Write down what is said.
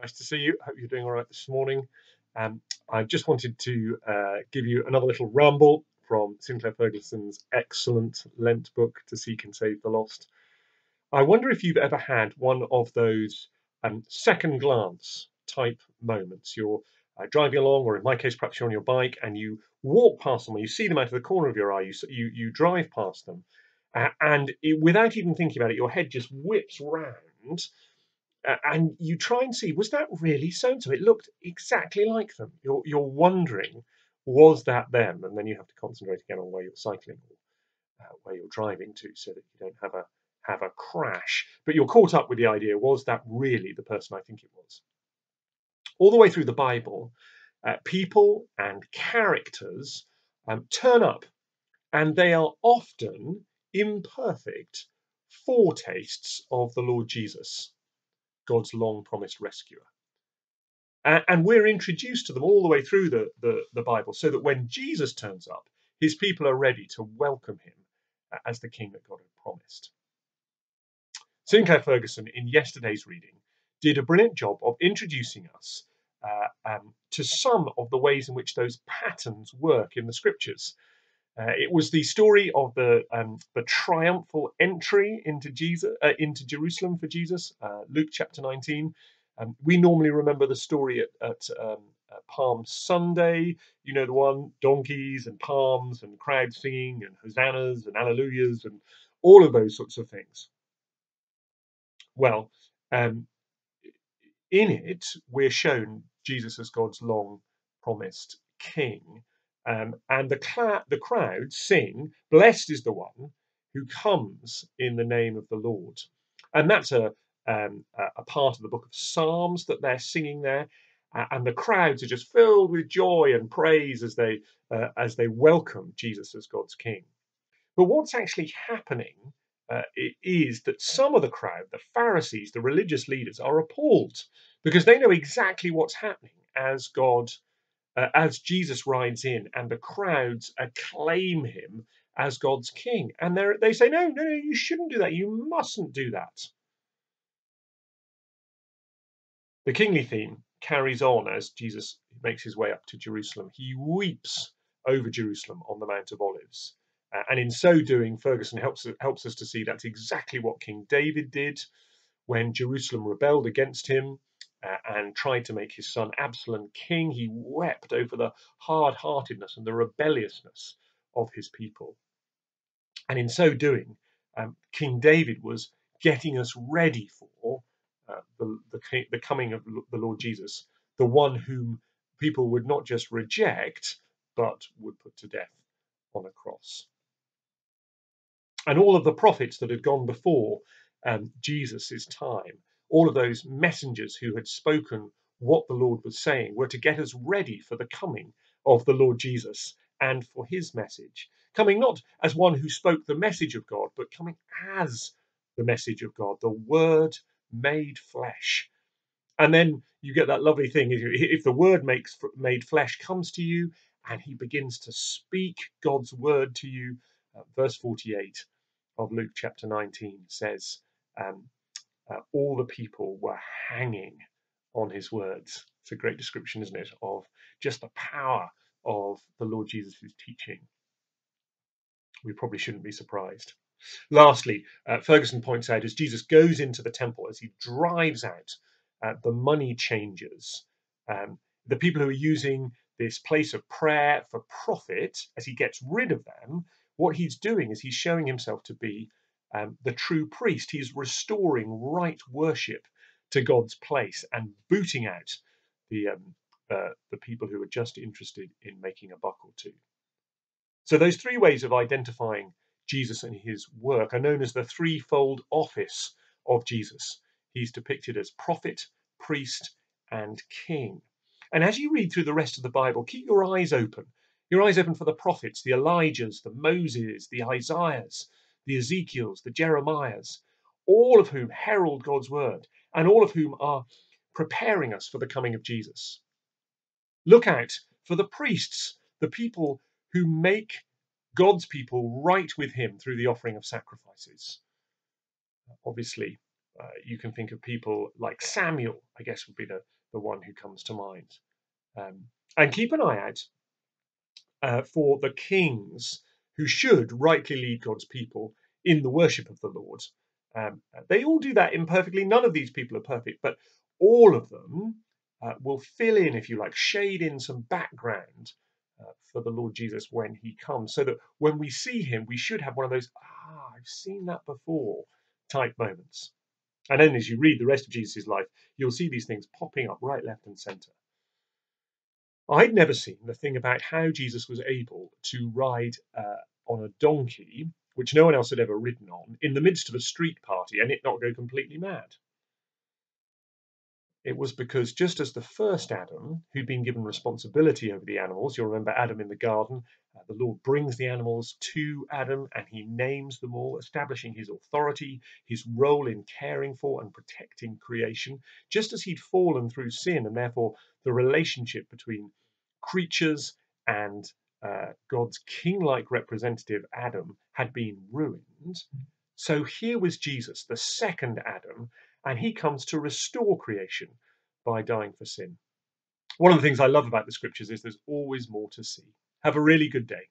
Nice to see you. Hope you're doing all right this morning. Um, I just wanted to uh, give you another little ramble from Sinclair Ferguson's excellent Lent book, To Seek and Save the Lost. I wonder if you've ever had one of those um, second glance type moments. You're uh, driving along, or in my case, perhaps you're on your bike and you walk past them, or you see them out of the corner of your eye, you, you, you drive past them, uh, and it, without even thinking about it, your head just whips round uh, and you try and see was that really so and so it looked exactly like them. You're, you're wondering was that them? And then you have to concentrate again on where you're cycling or uh, where you're driving to so that you don't have a have a crash. But you're caught up with the idea was that really the person i think it was? All the way through the bible uh, people and characters um, turn up and they are often imperfect foretastes of the lord jesus God's long promised rescuer. And we're introduced to them all the way through the, the, the, Bible so that when Jesus turns up, his people are ready to welcome him as the king that God had promised. Sinclair Ferguson, in yesterday's reading, did a brilliant job of introducing us uh, um, to some of the ways in which those patterns work in the scriptures. Uh, it was the story of the um, the triumphal entry into Jesus uh, into Jerusalem for Jesus, uh, Luke chapter 19. Um, we normally remember the story at, at, um, at, Palm Sunday. You know the one: donkeys and palms and crowds singing and hosannas and alleluias and all of those sorts of things. Well, um, in it we're shown Jesus as God's long promised King um, and the, cl- the crowd sing, Blessed is the one who comes in the name of the Lord. And that's a, um, a part of the book of Psalms that they're singing there. Uh, and the crowds are just filled with joy and praise as they, uh, as they welcome Jesus as God's King. But what's actually happening uh, is that some of the crowd, the Pharisees, the religious leaders, are appalled because they know exactly what's happening as God uh, as Jesus rides in and the crowds acclaim him as God's king. And they say, no, no, no, you shouldn't do that. You mustn't do that. The kingly theme carries on as Jesus makes his way up to Jerusalem. He weeps over Jerusalem on the Mount of Olives. Uh, and in so doing, Ferguson helps, helps us to see that's exactly what King David did when Jerusalem rebelled against him and tried to make his son Absalom king. He wept over the hard heartedness and the rebelliousness of his people. And in so doing, um, King David was getting us ready for uh, the, the, the coming of the Lord Jesus, the one whom people would not just reject, but would put to death on a cross. And all of the prophets that had gone before um, Jesus' time all of those messengers who had spoken what the Lord was saying were to get us ready for the coming of the Lord Jesus and for his message. Coming not as one who spoke the message of God, but coming as the message of God, the word made flesh. And then you get that lovely thing if the word makes made flesh comes to you and he begins to speak God's word to you. Uh, verse 48 of Luke chapter 19 says, um, uh, all the people were hanging on his words. It's a great description, isn't it, of just the power of the Lord Jesus' teaching. We probably shouldn't be surprised. Lastly, uh, Ferguson points out as Jesus goes into the temple, as he drives out uh, the money changers, um, the people who are using this place of prayer for profit, as he gets rid of them, what he's doing is he's showing himself to be um, the true priest. He's restoring right worship to God's place and booting out the um, uh, the people who are just interested in making a buck or two. So those three ways of identifying Jesus and his work are known as the threefold office of Jesus. He's depicted as prophet, priest, and king. And as you read through the rest of the Bible, keep your eyes open. Your eyes open for the prophets, the Elijahs, the Moses, the Isaiahs, the Ezekiels, the Jeremiahs, all of whom herald God's word and all of whom are preparing us for the coming of Jesus. Look out for the priests, the people who make God's people right with Him through the offering of sacrifices. Obviously, Uh, you can think of people like Samuel, I guess would be the, the one who comes to mind. Um, and keep an eye out uh, for the kings who should rightly lead God's people in the worship of the Lord. Um, they all do that imperfectly. None of these people are perfect, but all of them uh, will fill in, if you like, shade in some background uh, for the Lord Jesus when he comes, so that when we see him, we should have one of those, ah, I've seen that before type moments. And then as you read the rest of Jesus' life, you'll see these things popping up right, left, and center. I'd never seen the thing about how Jesus was able to ride uh, on a donkey, which no one else had ever ridden on, in the midst of a street party and it not go completely mad. It was because just as the first Adam, who'd been given responsibility over the animals, you'll remember Adam in the garden, uh, the Lord brings the animals to Adam and he names them all, establishing his authority, his role in caring for and protecting creation, just as he'd fallen through sin and therefore the relationship between creatures and uh, God's king like representative, Adam, had been ruined. So here was Jesus, the second Adam, and he comes to restore creation by dying for sin. One of the things I love about the scriptures is there's always more to see. Have a really good day.